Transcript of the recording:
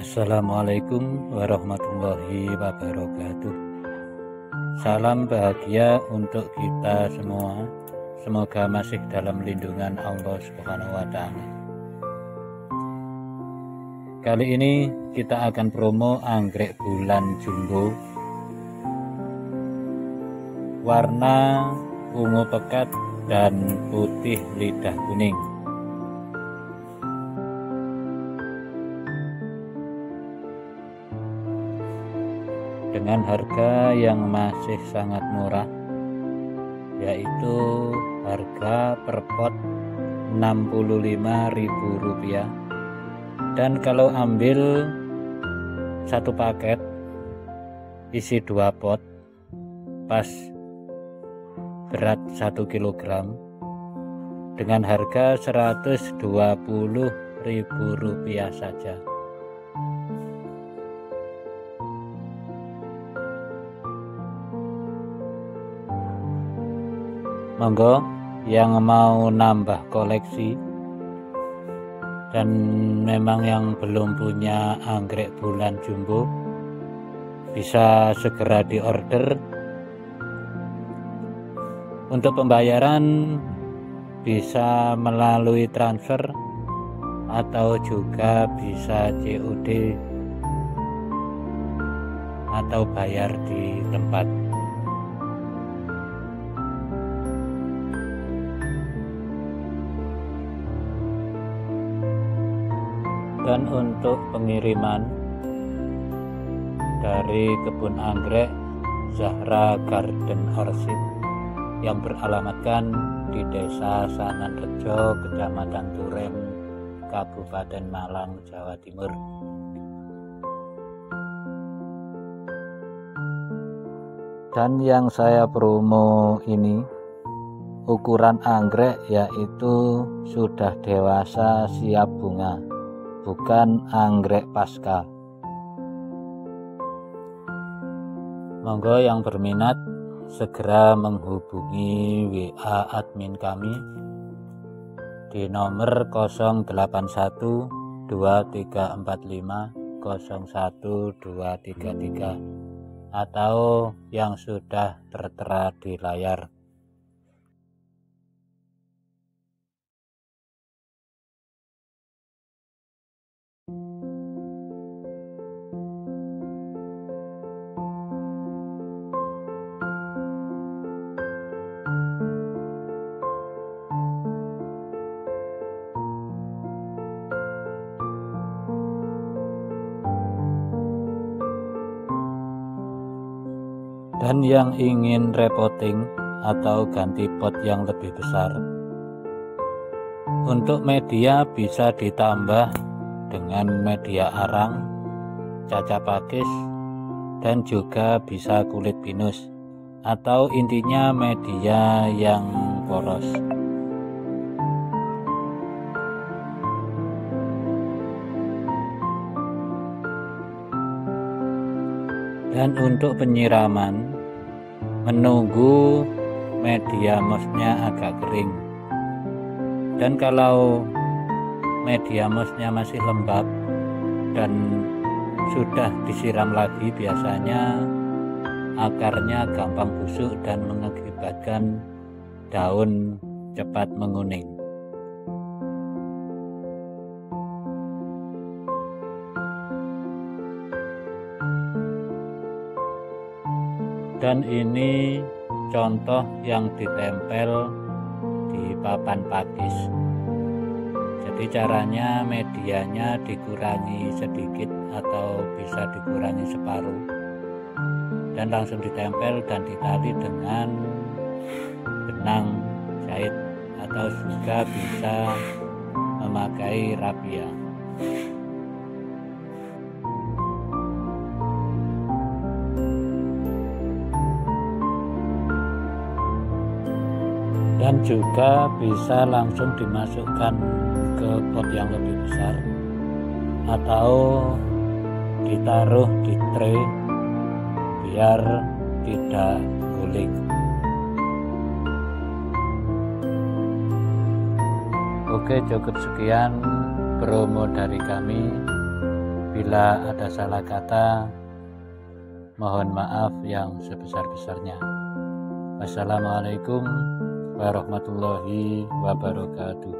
Assalamualaikum warahmatullahi wabarakatuh. Salam bahagia untuk kita semua. Semoga masih dalam lindungan Allah Subhanahu wa taala. Kali ini kita akan promo anggrek bulan jumbo. Warna ungu pekat dan putih lidah kuning. Dengan harga yang masih sangat murah yaitu harga per pot Rp65.000 dan kalau ambil satu paket isi dua pot pas berat 1 kg dengan harga Rp120.000 saja monggo yang mau nambah koleksi dan memang yang belum punya anggrek bulan jumbo bisa segera diorder. Untuk pembayaran bisa melalui transfer atau juga bisa COD atau bayar di tempat dan untuk pengiriman dari kebun anggrek Zahra Garden Orchid yang beralamatkan di Desa Sananrejo, Kecamatan Duren, Kabupaten Malang, Jawa Timur. Dan yang saya promo ini ukuran anggrek yaitu sudah dewasa siap bunga bukan anggrek pasca. Monggo yang berminat segera menghubungi WA admin kami di nomor 081 2345 01233 atau yang sudah tertera di layar. Dan yang ingin repotting atau ganti pot yang lebih besar. Untuk media bisa ditambah dengan media arang caca pakis dan juga bisa kulit pinus. Atau intinya media yang poros dan untuk penyiraman menunggu media mosnya agak kering. Dan kalau media mosnya masih lembab dan sudah disiram lagi biasanya akarnya gampang busuk dan mengakibatkan daun cepat menguning dan ini contoh yang ditempel di papan pakis. Jadi caranya medianya dikurangi sedikit atau bisa dikurangi separuh. Dan langsung ditempel dan ditali dengan benang jahit atau juga bisa memakai rapia juga bisa langsung dimasukkan ke pot yang lebih besar. Atau ditaruh di tray biar tidak guling. Oke cukup sekian promo dari kami. Bila ada salah kata, mohon maaf yang sebesar-besarnya. Wassalamualaikum warahmatullahi wabarakatuh.